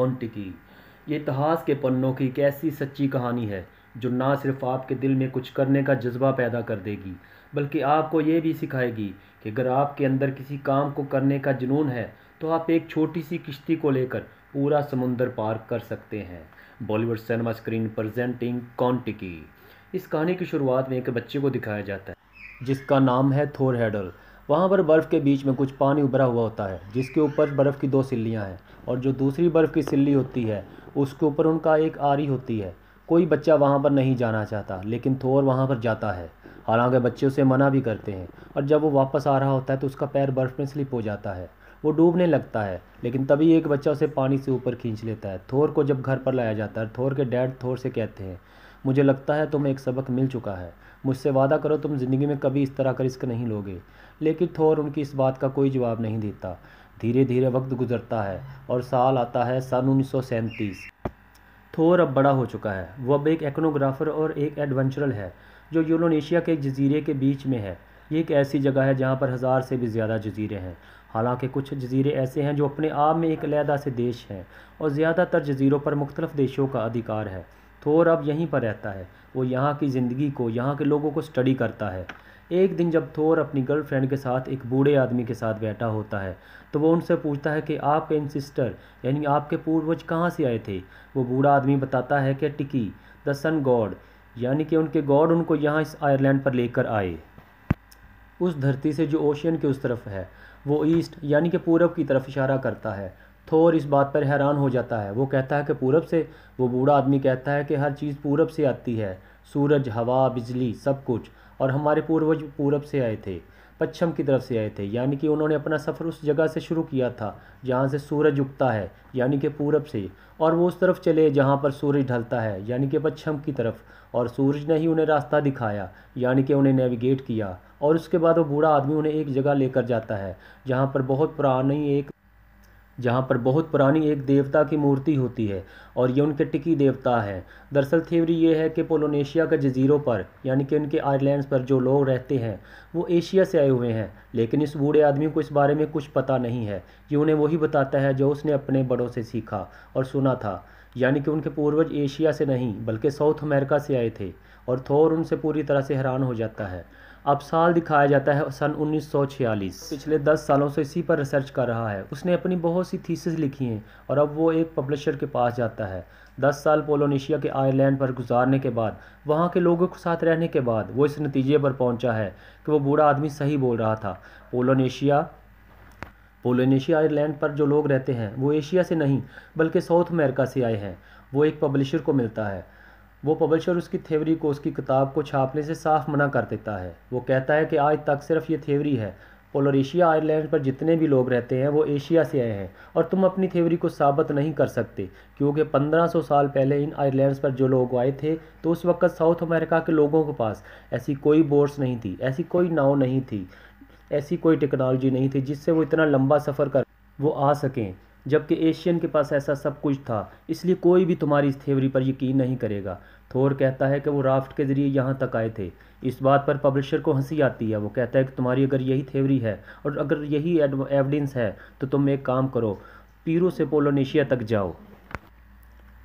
कॉन्टिकी ये इतिहास के पन्नों की एक ऐसी सच्ची कहानी है, जो ना सिर्फ़ आपके दिल में कुछ करने का जज्बा पैदा कर देगी, बल्कि आपको ये भी सिखाएगी कि अगर आपके अंदर किसी काम को करने का जुनून है तो आप एक छोटी सी किश्ती को लेकर पूरा समुंदर पार कर सकते हैं। बॉलीवुड सिनेमा स्क्रीन प्रेजेंटिंग कॉन्टिकी इस कहानी की शुरुआत में एक बच्चे को दिखाया जाता है, जिसका नाम है थोर हेडल वहाँ पर बर्फ़ के बीच में कुछ पानी उभरा हुआ होता है, जिसके ऊपर बर्फ़ की दो सिल्लियाँ हैं और जो दूसरी बर्फ़ की सिल्ली होती है, उसके ऊपर उनका एक आरी होती है। कोई बच्चा वहाँ पर नहीं जाना चाहता, लेकिन थोर वहाँ पर जाता है। हालाँकि बच्चे उसे मना भी करते हैं और जब वो वापस आ रहा होता है तो उसका पैर बर्फ़ में स्लिप हो जाता है। वो डूबने लगता है, लेकिन तभी एक बच्चा उसे पानी से ऊपर खींच लेता है। थोर को जब घर पर लाया जाता है, थोर के डैड थोर से कहते हैं, मुझे लगता है तुम्हें एक सबक मिल चुका है। मुझसे वादा करो तुम ज़िंदगी में कभी इस तरह का रिस्क नहीं लोगे। लेकिन थोर उनकी इस बात का कोई जवाब नहीं देता। धीरे धीरे वक्त गुजरता है और साल आता है सन उन्नीस सौ सैंतीस। थोर अब बड़ा हो चुका है। वो अब एक एक्नोग्राफर और एक एडवेंचरल है, जो यूरोनेशिया के एक जजीरे के बीच में है। ये एक ऐसी जगह है जहाँ पर हज़ार से भी ज़्यादा जजीरे हैं। हालाँकि कुछ जजीरे ऐसे हैं जो अपने आप में एक अलहदा से देश हैं और ज़्यादातर जजीरों पर मुख्तलिफ़ देशों का अधिकार है। थोर अब यहीं पर रहता है। वो यहाँ की ज़िंदगी को, यहाँ के लोगों को स्टडी करता है। एक दिन जब थोर अपनी गर्लफ्रेंड के साथ एक बूढ़े आदमी के साथ बैठा होता है तो वो उनसे पूछता है कि आपके इन सिस्टर यानी आपके पूर्वज कहाँ से आए थे? वो बूढ़ा आदमी बताता है कि टिकी द सन गॉड यानी कि उनके गॉड उनको यहाँ इस आयरलैंड पर लेकर आए। उस धरती से जो ओशियन के उस तरफ़ है, वो ईस्ट यानी कि पूरब की तरफ़ इशारा करता है। थोर इस बात पर हैरान हो जाता है। वो कहता है कि पूरब से, वो बूढ़ा आदमी कहता है कि हर चीज़ पूरब से आती है। सूरज, हवा, बिजली, सब कुछ। और हमारे पूर्वज पूरब से आए थे, पश्चिम की तरफ़ से आए थे। यानी कि उन्होंने अपना सफ़र उस जगह से शुरू किया था, जहाँ से सूरज उगता है, यानी कि पूरब से। और वो उस तरफ़ चले, जहाँ पर सूरज ढलता है, यानी कि पश्चिम की तरफ़। और सूरज ने ही उन्हें रास्ता दिखाया, यानी कि उन्हें नेविगेट किया। और उसके बाद वो बूढ़ा आदमी उन्हें एक जगह लेकर जाता है, जहाँ पर बहुत पुरानी एक जहाँ पर बहुत पुरानी एक देवता की मूर्ति होती है और ये उनके टिकी देवता है। दरअसल थ्योरी ये है कि पोलोनेशिया के जजीरों पर, यानी कि उनके आइलैंड्स पर जो लोग रहते हैं, वो एशिया से आए हुए हैं। लेकिन इस बूढ़े आदमी को इस बारे में कुछ पता नहीं है। ये उन्हें वही बताता है जो उसने अपने बड़ों से सीखा और सुना था। यानी कि उनके पूर्वज एशिया से नहीं, बल्कि साउथ अमेरिका से आए थे और थोर उनसे पूरी तरह से हैरान हो जाता है। अब साल दिखाया जाता है सन 1946 पिछले 10 सालों से इसी पर रिसर्च कर रहा है। उसने अपनी बहुत सी थीसिस लिखी हैं और अब वो एक पब्लिशर के पास जाता है। 10 साल पोलोनेशिया के आयरलैंड पर गुजारने के बाद, वहाँ के लोगों के साथ रहने के बाद वो इस नतीजे पर पहुँचा है कि वो बूढ़ा आदमी सही बोल रहा था। पोलोनेशिया पोलोनेशिया आयरलैंड पर जो लोग रहते हैं, वो एशिया से नहीं, बल्कि साउथ अमेरिका से आए हैं। वो एक पब्लिशर को मिलता है। वो पब्लिशर उसकी थ्योरी को, उसकी किताब को छापने से साफ़ मना कर देता है। वो कहता है कि आज तक सिर्फ़ ये थ्योरी है। पोलोरेशिया आयरलैंड पर जितने भी लोग रहते हैं, वो एशिया से आए हैं और तुम अपनी थ्योरी को साबित नहीं कर सकते, क्योंकि 1500 साल पहले इन आइलैंड्स पर जो लोग आए थे तो उस वक्त साउथ अमेरिका के लोगों के पास ऐसी कोई बोट्स नहीं थी, ऐसी कोई नाव नहीं थी, ऐसी कोई टेक्नोलॉजी नहीं थी जिससे वो इतना लंबा सफ़र कर वो आ सकें। जबकि एशियन के पास ऐसा सब कुछ था, इसलिए कोई भी तुम्हारी इस थ्योरी पर यकीन नहीं करेगा। थोर कहता है कि वो राफ्ट के ज़रिए यहाँ तक आए थे। इस बात पर पब्लिशर को हँसी आती है। वो कहता है कि तुम्हारी अगर यही थ्योरी है और अगर यही एविडेंस है तो तुम एक काम करो, पीरो से पोलोनेशिया तक जाओ।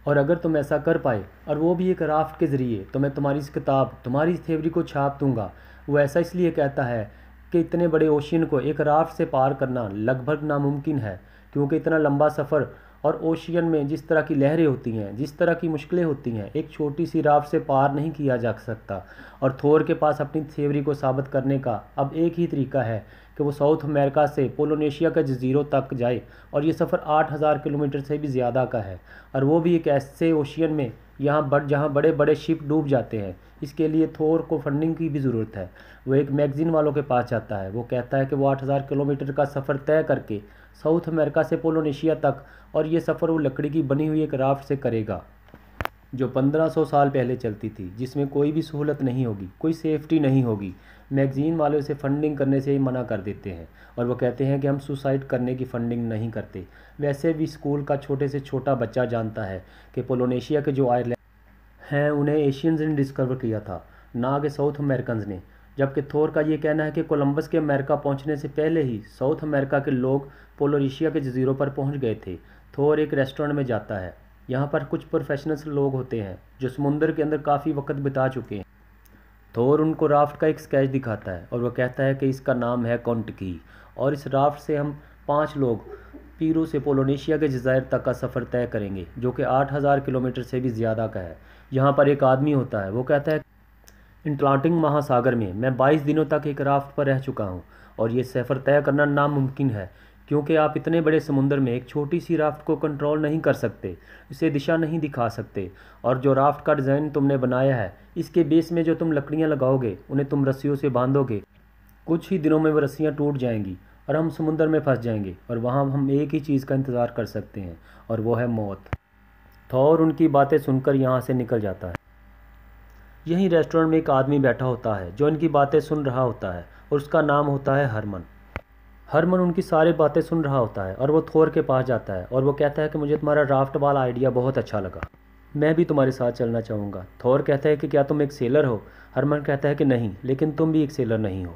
और अगर तुम ऐसा कर पाए, और वो भी एक राफ्ट के ज़रिए तो मैं तुम्हारी इस किताब, तुम्हारी इस थ्योरी को छाप दूँगा। वो ऐसा इसलिए कहता है कि इतने बड़े ओशियन को एक राफ्ट से पार करना लगभग नामुमकिन है। क्योंकि इतना लंबा सफ़र और ओशियन में जिस तरह की लहरें होती हैं, जिस तरह की मुश्किलें होती हैं, एक छोटी सी राफ से पार नहीं किया जा सकता। और थोर के पास अपनी थेवरी को साबित करने का अब एक ही तरीका है कि वो साउथ अमेरिका से पोलोनेशिया के जजीरों तक जाए और ये सफ़र 8000 किलोमीटर से भी ज़्यादा का है। और वो भी एक ऐसे ओशियन में, यहाँ बड़ जहाँ बड़े बड़े शिप डूब जाते हैं। इसके लिए थोर को फंडिंग की भी ज़रूरत है। वो एक मैगज़ीन वालों के पास जाता है। वो कहता है कि वो 8000 किलोमीटर का सफ़र तय करके साउथ अमेरिका से पोलोनेशिया तक और ये सफ़र वो लकड़ी की बनी हुई एक राफ्ट से करेगा, जो 1500 साल पहले चलती थी, जिसमें कोई भी सहूलत नहीं होगी, कोई सेफ्टी नहीं होगी। मैगज़ीन वाले उसे फंडिंग करने से ही मना कर देते हैं और वो कहते हैं कि हम सुसाइड करने की फ़ंडिंग नहीं करते। वैसे भी स्कूल का छोटे से छोटा बच्चा जानता है कि पोलोनेशिया के जो आयरलैंड हैं, उन्हें एशियंस ने डिस्कवर किया था। ना कि साउथ अमेरिकन ने। जबकि थोर का ये कहना है कि कोलंबस के अमेरिका पहुँचने से पहले ही साउथ अमेरिका के लोग पोलोरेशिया के जजीरों पर पहुँच गए थे। थोर एक रेस्टोरेंट में जाता है। यहाँ पर कुछ प्रोफेशनल्स लोग होते हैं, जो समुंदर के अंदर काफ़ी वक्त बिता चुके हैं। थोर उनको राफ्ट का एक स्केच दिखाता है और वह कहता है कि इसका नाम है कॉन्टकी और इस राफ्ट से हम पाँच लोग पीरू से पोलोनेशिया के जजायर तक का सफ़र तय करेंगे, जो कि आठ हज़ार किलोमीटर से भी ज़्यादा का है। यहाँ पर एक आदमी होता है। वो कहता है अटलांटिक महासागर में मैं बाईस दिनों तक एक राफ्ट पर रह चुका हूँ और ये सफ़र तय करना नामुमकिन है, क्योंकि आप इतने बड़े समुंदर में एक छोटी सी राफ्ट को कंट्रोल नहीं कर सकते, इसे दिशा नहीं दिखा सकते। और जो राफ्ट का डिज़ाइन तुमने बनाया है, इसके बेस में जो तुम लकड़ियाँ लगाओगे, उन्हें तुम रस्सियों से बांधोगे, कुछ ही दिनों में वो रस्सियाँ टूट जाएँगी और हम समुद्र में फंस जाएँगे और वहाँ हम एक ही चीज़ का इंतज़ार कर सकते हैं, और वो है मौत। थौर उनकी बातें सुनकर यहाँ से निकल जाता है। यहीं रेस्टोरेंट में एक आदमी बैठा होता है, जो इनकी बातें सुन रहा होता है और उसका नाम होता है हरमन। हरमन उनकी सारी बातें सुन रहा होता है और वो थोर के पास जाता है और वो कहता है कि मुझे तुम्हारा राफ्ट वाला आइडिया बहुत अच्छा लगा। मैं भी तुम्हारे साथ चलना चाहूँगा। थोर कहता है कि क्या तुम एक सेलर हो? हरमन कहता है कि नहीं, लेकिन तुम भी एक सेलर नहीं हो।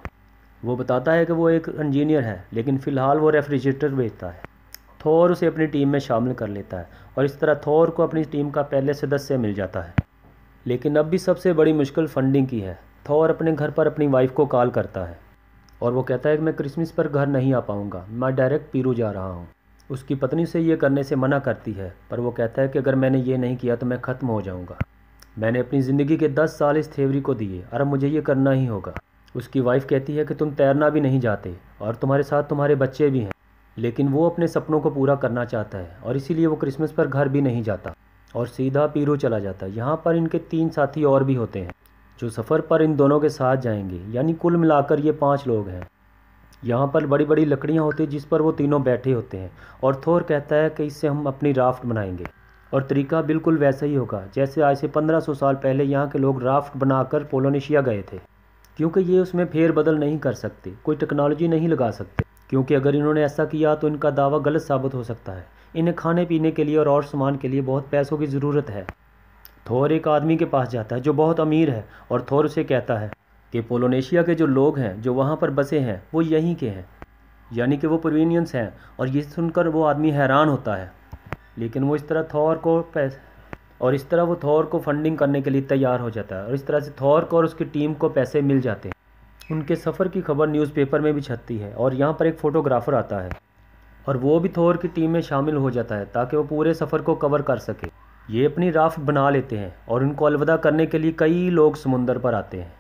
वो बताता है कि वो एक इंजीनियर है, लेकिन फ़िलहाल वो रेफ्रिजरेटर बेचता है। थोर उसे अपनी टीम में शामिल कर लेता है और इस तरह थोर को अपनी टीम का पहले सदस्य मिल जाता है। लेकिन अब भी सबसे बड़ी मुश्किल फंडिंग की है। थोर अपने घर पर अपनी वाइफ को कॉल करता है और वो कहता है कि मैं क्रिसमस पर घर नहीं आ पाऊँगा। मैं डायरेक्ट पीरू जा रहा हूँ। उसकी पत्नी से ये करने से मना करती है, पर वो कहता है कि अगर मैंने ये नहीं किया तो मैं ख़त्म हो जाऊँगा। मैंने अपनी ज़िंदगी के दस साल इस थेवरी को दिए और अब मुझे ये करना ही होगा। उसकी वाइफ कहती है कि तुम तैरना भी नहीं जाते और तुम्हारे साथ तुम्हारे बच्चे भी हैं। लेकिन वो अपने सपनों को पूरा करना चाहता है और इसीलिए वो क्रिसमस पर घर भी नहीं जाता और सीधा पीरू चला जाता है। यहाँ पर इनके तीन साथी और भी होते हैं, जो सफ़र पर इन दोनों के साथ जाएँगे, यानी कुल मिलाकर ये पाँच लोग हैं। यहाँ पर बड़ी बड़ी लकड़ियाँ होती जिस पर वो तीनों बैठे होते हैं और थोर कहता है कि इससे हम अपनी राफ्ट बनाएँगे। और तरीका बिल्कुल वैसा ही होगा, जैसे आज से पंद्रह सौ साल पहले यहाँ के लोग राफ्ट बनाकर पोलोनेशिया गए थे, क्योंकि ये उसमें फेर बदल नहीं कर सकते, कोई टेक्नोलॉजी नहीं लगा सकते। क्योंकि अगर इन्होंने ऐसा किया तो इनका दावा गलत साबित हो सकता है। इन्हें खाने पीने के लिए और और सामान के लिए बहुत पैसों की ज़रूरत है। थोर एक आदमी के पास जाता है जो बहुत अमीर है और थोर उसे कहता है कि पोलोनेशिया के जो लोग हैं, जो वहाँ पर बसे हैं, वो यहीं के हैं। यानी कि वो प्रोवीनियंस हैं और ये सुनकर वो आदमी हैरान होता है। लेकिन वो इस तरह थौर को पैसे, और इस तरह वो थौर को फंडिंग करने के लिए तैयार हो जाता है और इस तरह से थौर को और उसकी टीम को पैसे मिल जाते हैं। उनके सफ़र की खबर न्यूज़पेपर में भी छपती है और यहाँ पर एक फ़ोटोग्राफ़र आता है। और वो भी थोर की टीम में शामिल हो जाता है ताकि वो पूरे सफ़र को कवर कर सके। ये अपनी राफ्ट बना लेते हैं और उनको अलविदा करने के लिए कई लोग समुंदर पर आते हैं।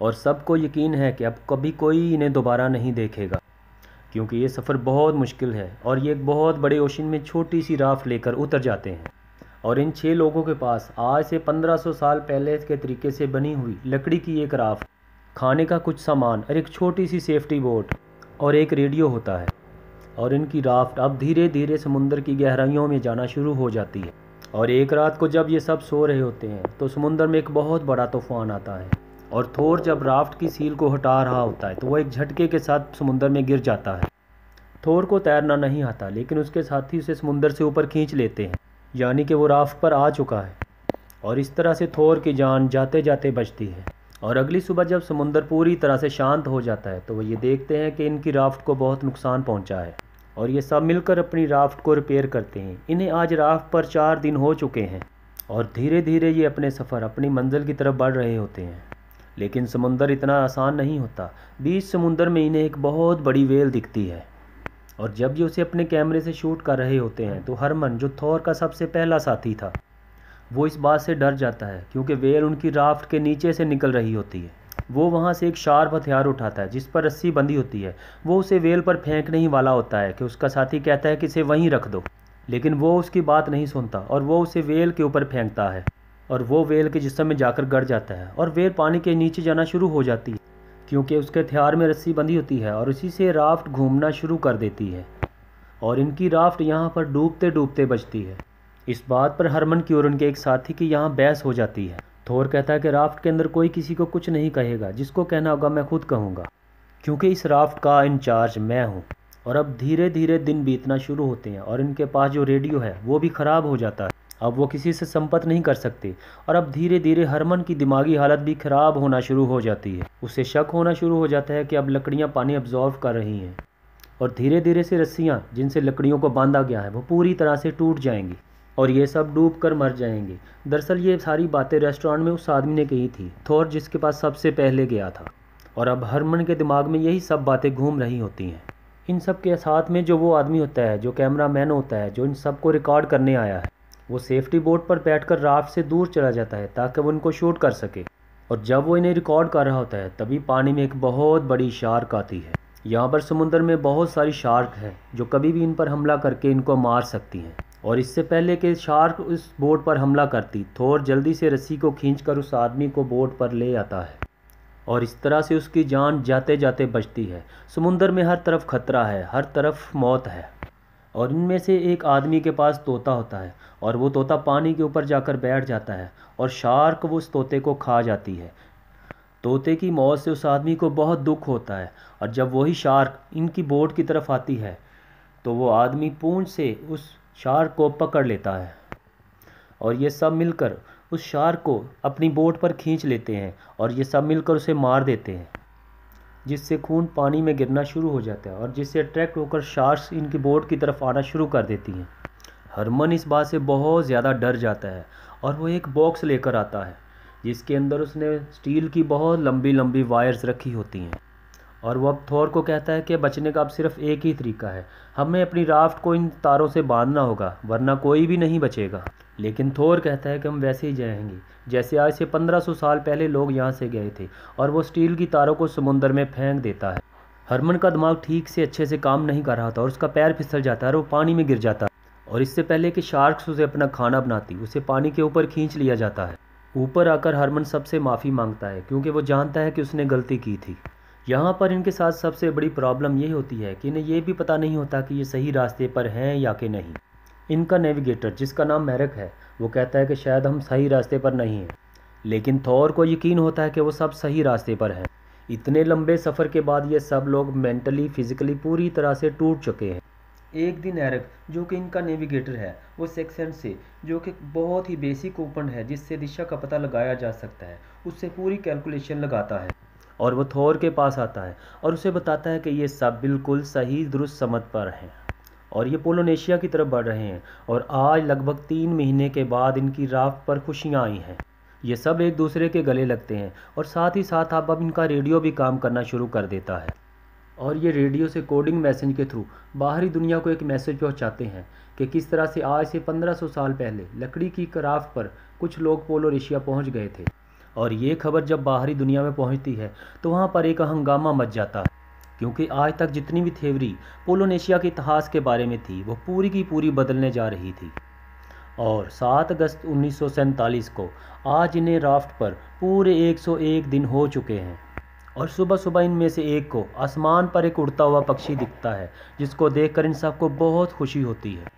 और सबको यकीन है कि अब कभी कोई इन्हें दोबारा नहीं देखेगा, क्योंकि ये सफ़र बहुत मुश्किल है और ये एक बहुत बड़े ओशन में छोटी सी राफ्ट लेकर उतर जाते हैं। और इन छः लोगों के पास आज से 1500 साल पहले के तरीके से बनी हुई लकड़ी की एक राफ्ट खाने का कुछ सामान और एक छोटी सी सेफ्टी बोट और एक रेडियो होता है और इनकी राफ्ट अब धीरे धीरे समुंदर की गहराइयों में जाना शुरू हो जाती है। और एक रात को जब ये सब सो रहे होते हैं तो समुंदर में एक बहुत बड़ा तूफ़ान आता है और थोर जब राफ्ट की सील को हटा रहा होता है तो वह एक झटके के साथ समुंदर में गिर जाता है। थोर को तैरना नहीं आता, लेकिन उसके साथी उसे समुंदर से ऊपर खींच लेते हैं, यानी कि वो राफ्ट पर आ चुका है और इस तरह से थोर की जान जाते जाते बचती है। और अगली सुबह जब समुंदर पूरी तरह से शांत हो जाता है तो वो ये देखते हैं कि इनकी राफ्ट को बहुत नुकसान पहुँचा है। और ये सब मिलकर अपनी राफ्ट को रिपेयर करते हैं। इन्हें आज राफ्ट पर चार दिन हो चुके हैं और धीरे धीरे ये अपने सफ़र, अपनी मंजिल की तरफ़ बढ़ रहे होते हैं। लेकिन समुंदर इतना आसान नहीं होता। बीच समुंदर में इन्हें एक बहुत बड़ी वेल दिखती है। और जब ये उसे अपने कैमरे से शूट कर रहे होते हैं तो हरमन, जो थौर का सबसे पहला साथी था वो इस बात से डर जाता है क्योंकि वेल उनकी राफ्ट के नीचे से निकल रही होती है। वो वहाँ से एक शार्प हथियार उठाता है, जिस पर रस्सी बंधी होती है। वो उसे वेल पर फेंकने ही वाला होता है कि उसका साथी कहता है कि इसे वहीं रख दो। लेकिन वो उसकी बात नहीं सुनता और वो उसे वेल के ऊपर फेंकता है और वो वेल के जिसम में जाकर गड़ जाता है और वेल पानी के नीचे जाना शुरू हो जाती है क्योंकि उसके हथियार में रस्सी बंधी होती है और उसी से राफ्ट घूमना शुरू कर देती है और इनकी राफ्ट यहाँ पर डूबते डूबते बचती है। इस बात पर हरमन की और उनके एक साथी की यहाँ बहस हो जाती है। थोर कहता है कि राफ्ट के अंदर कोई किसी को कुछ नहीं कहेगा, जिसको कहना होगा मैं खुद कहूँगा। क्योंकि इस राफ्ट का इंचार्ज मैं हूँ। और अब धीरे धीरे दिन बीतना शुरू होते हैं और इनके पास जो रेडियो है, वो भी ख़राब हो जाता है। अब वो किसी से संपर्क नहीं कर सकते। और अब धीरे धीरे हरमन की दिमागी हालत भी ख़राब होना शुरू हो जाती है। उसे शक होना शुरू हो जाता है कि अब लकड़ियाँ पानी अब्जॉर्व कर रही हैं। और धीरे धीरे से रस्सियाँ, जिनसे लकड़ियों को बांधा गया है, वो पूरी तरह से टूट जाएँगी। और ये सब डूब कर मर जाएँगे। दरअसल ये सारी बातें रेस्टोरेंट में उस आदमी ने कही थी, थोर जिसके पास सबसे पहले गया था। और अब हरमन के दिमाग में यही सब बातें घूम रही होती हैं। इन सब के साथ में जो वो आदमी होता है, जो कैमरा मैन होता है, जो इन सबको रिकॉर्ड करने आया है, वो सेफ्टी बोर्ड पर बैठकर राफ्ट से दूर चला जाता है ताकि वो उनको शूट कर सके। और जब वो इन्हें रिकॉर्ड कर रहा होता है, तभी पानी में एक बहुत बड़ी शार्क आती है। यहाँ पर समुद्र में बहुत सारी शार्क है, जो कभी भी इन पर हमला करके इनको मार सकती हैं। और इससे पहले कि शार्क उस बोट पर हमला करती, थोर जल्दी से रस्सी को खींचकर उस आदमी को बोट पर ले आता है। और इस तरह से उसकी जान जाते जाते बचती है। समुंदर में हर तरफ़ खतरा है, हर तरफ़ मौत है। और इनमें से एक आदमी के पास तोता होता है, और वो तोता पानी के ऊपर जाकर बैठ जाता है, और शार्क वो उस तोते को खा जाती है। तोते की मौत से उस आदमी को बहुत दुख होता है, और जब वही शार्क इनकी बोट की तरफ़ आती है तो वो आदमी पूंछ से उस शार्क को पकड़ लेता है। और ये सब मिलकर उस शार्क को अपनी बोट पर खींच लेते हैं और ये सब मिलकर उसे मार देते हैं, जिससे खून पानी में गिरना शुरू हो जाता है और जिससे अट्रैक्ट होकर शार्क्स इनकी बोट की तरफ़ आना शुरू कर देती हैं। हरमन इस बात से बहुत ज़्यादा डर जाता है और वो एक बॉक्स लेकर आता है, जिसके अंदर उसने स्टील की बहुत लंबी लंबी वायर्स रखी होती हैं। और वो अब थोर को कहता है कि बचने का अब सिर्फ़ एक ही तरीका है। हमें अपनी राफ्ट को इन तारों से बांधना होगा, वरना कोई भी नहीं बचेगा। लेकिन थोर कहता है कि हम वैसे ही जाएँगे। जैसे आज से 1500 साल पहले लोग यहाँ से गए थे और वो स्टील की तारों को समुंदर में फेंक देता है। हरमन का दिमाग ठीक से अच्छे से काम नहीं कर रहा था और उसका पैर फिसल जाता है और वो पानी में गिर जाता है। और इससे पहले कि शार्क्स उसे अपना खाना बनाती, उसे पानी के ऊपर खींच लिया जाता है। ऊपर आकर हरमन सबसे माफ़ी माँगता है, क्योंकि वो जानता है कि उसने गलती की थी। यहाँ पर इनके साथ सबसे बड़ी प्रॉब्लम ये होती है कि इन्हें ये भी पता नहीं होता कि ये सही रास्ते पर हैं या कि नहीं। इनका नेविगेटर जिसका नाम मैरक है, वो कहता है कि शायद हम सही रास्ते पर नहीं हैं। लेकिन थौर को यकीन होता है कि वो सब सही रास्ते पर हैं। इतने लंबे सफ़र के बाद ये सब लोग मेंटली फिज़िकली पूरी तरह से टूट चुके हैं। एक दिन एरक जो कि इनका नेविगेटर है वो सेक्शन से, जो कि बहुत ही बेसिक ओपन है, जिससे दिशा का पता लगाया जा सकता है, उससे पूरी कैलकुलेशन लगाता है। और वो थोर के पास आता है और उसे बताता है कि ये सब बिल्कुल सही दुरुस्त समझ पर हैं। और ये पोलोनेशिया की तरफ़ बढ़ रहे हैं और आज लगभग तीन महीने के बाद इनकी राफ्ट पर खुशियाँ आई हैं। ये सब एक दूसरे के गले लगते हैं और साथ ही साथ अब अब इनका रेडियो भी काम करना शुरू कर देता है। और ये रेडियो से कोडिंग मैसेज के थ्रू बाहरी दुनिया को एक मैसेज पहुंचाते हैं कि किस तरह से आज से 1500 साल पहले लकड़ी की क्राफ्ट पर कुछ लोग पोलोनेशिया पहुँच गए थे। और ये खबर जब बाहरी दुनिया में पहुँचती है तो वहाँ पर एक हंगामा मच जाता है। क्योंकि आज तक जितनी भी थेवरी पोलोनेशिया के इतिहास के बारे में थी, वो पूरी की पूरी बदलने जा रही थी। और 7 अगस्त उन्नीस सौ सैंतालीस को आज इन्हें राफ्ट पर पूरे 101 दिन हो चुके हैं। और सुबह सुबह इनमें से एक को आसमान पर एक उड़ता हुआ पक्षी दिखता है, जिसको देखकर इन सबको बहुत खुशी होती है।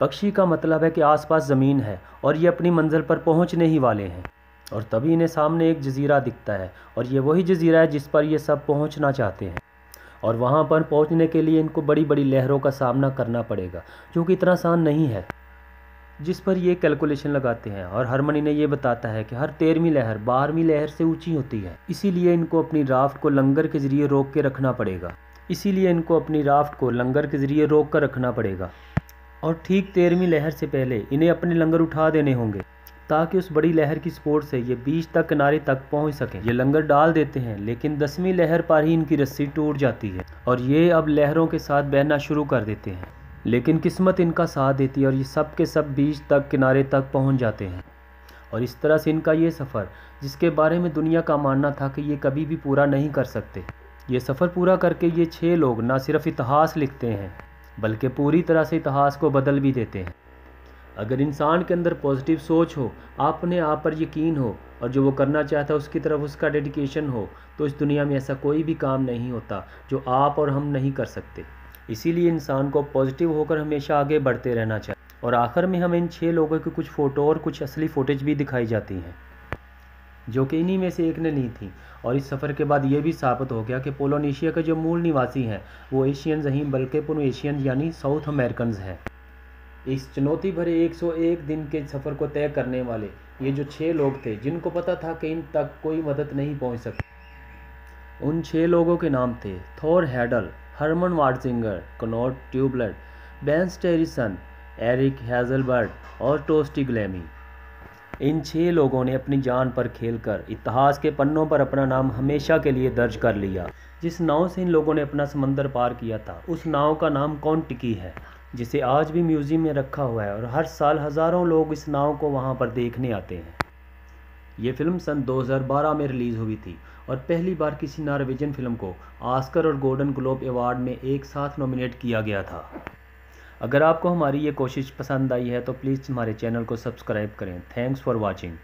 पक्षी का मतलब है कि आसपास ज़मीन है और ये अपनी मंजिल पर पहुँचने ही वाले हैं। और तभी इन्हें सामने एक जजीरा दिखता है और ये वही जजीरा है जिस पर ये सब पहुँचना चाहते हैं। और वहाँ पर पहुँचने के लिए इनको बड़ी बड़ी लहरों का सामना करना पड़ेगा, जो कि इतना आसान नहीं है। जिस पर ये कैलकुलेशन लगाते हैं और हरमन इन्हें ये बताता है कि हर तेरहवीं लहर बारहवीं लहर से ऊँची होती है। इसीलिए इनको अपनी राफ्ट को लंगर के ज़रिए रोक के रखना पड़ेगा। इसीलिए इनको अपनी राफ्ट को लंगर के ज़रिए रोक कर रखना पड़ेगा। और ठीक तेरहवीं लहर से पहले इन्हें अपने लंगर उठा देने होंगे। ताकि उस बड़ी लहर की सपोर्ट से ये बीच तक किनारे तक पहुँच सके। ये लंगर डाल देते हैं, लेकिन दसवीं लहर पर ही इनकी रस्सी टूट जाती है और ये अब लहरों के साथ बहना शुरू कर देते हैं। लेकिन किस्मत इनका साथ देती है और ये सब के सब बीच तक किनारे तक पहुँच जाते हैं। और इस तरह से इनका ये सफ़र, जिसके बारे में दुनिया का मानना था कि ये कभी भी पूरा नहीं कर सकते, ये सफ़र पूरा करके ये छः लोग ना सिर्फ़ इतिहास लिखते हैं, बल्कि पूरी तरह से इतिहास को बदल भी देते हैं। अगर इंसान के अंदर पॉजिटिव सोच हो अपने आप पर यकीन हो और जो वो करना चाहता है उसकी तरफ़ उसका डेडिकेशन हो तो इस दुनिया में ऐसा कोई भी काम नहीं होता जो आप और हम नहीं कर सकते। इसीलिए इंसान को पॉजिटिव होकर हमेशा आगे बढ़ते रहना चाहिए। और आखिर में हमें इन छः लोगों की कुछ फ़ोटो और कुछ असली फ़ोटेज भी दिखाई जाती हैं, जो कि इन्हीं में से एक ने ली थी। और इस सफ़र के बाद ये भी साबित हो गया कि पोलोनेशिया के जो मूल निवासी हैं, वो एशियन नहीं बल्कि पुनो एशियन, यानी साउथ अमेरिकन हैं। इस चुनौती भरे 101 दिन के सफ़र को तय करने वाले ये जो छः लोग थे, जिनको पता था कि इन तक कोई मदद नहीं पहुँच सकती उन छः लोगों के नाम थे Thor Heyerdahl, Herman Watzinger Knut tubeless Bengt Danielsson, Erik Hesselberg और टोस्टी ग्लैमी। इन छः लोगों ने अपनी जान पर खेलकर इतिहास के पन्नों पर अपना नाम हमेशा के लिए दर्ज कर लिया। जिस नाव से इन लोगों ने अपना समंदर पार किया था, उस नाव का नाम कौन टिकी है? जिसे आज भी म्यूज़ियम में रखा हुआ है और हर साल हज़ारों लोग इस नाव को वहाँ पर देखने आते हैं। ये फ़िल्म सन 2012 में रिलीज़ हुई थी और पहली बार किसी नॉर्वेजियन फ़िल्म को आस्कर और गोल्डन ग्लोब अवार्ड में एक साथ नॉमिनेट किया गया था। अगर आपको हमारी ये कोशिश पसंद आई है तो प्लीज़ हमारे चैनल को सब्सक्राइब करें। Thanks for watching.